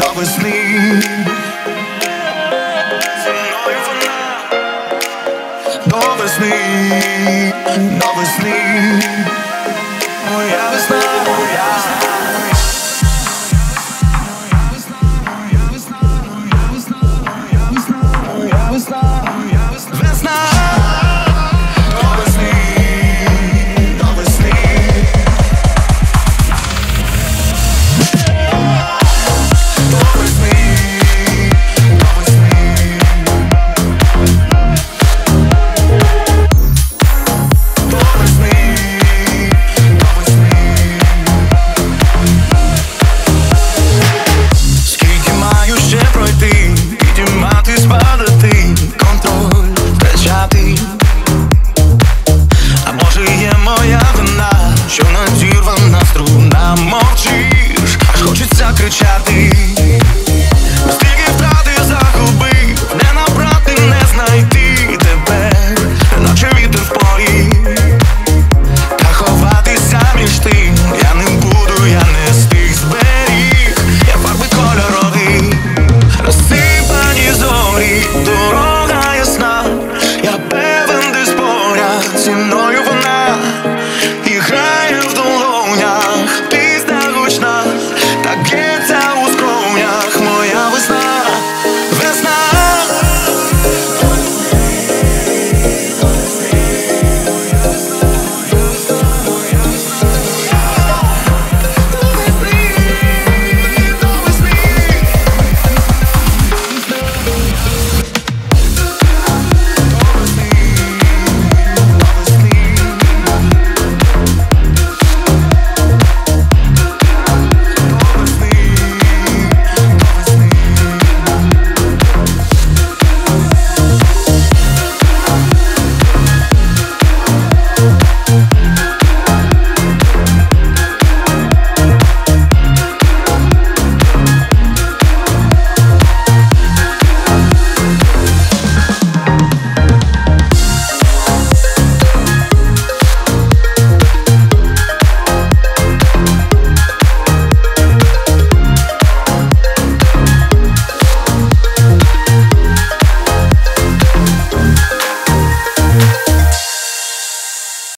nowy sleep Nowy sleep, nowy sleep Mój jasna, mój jasna ti.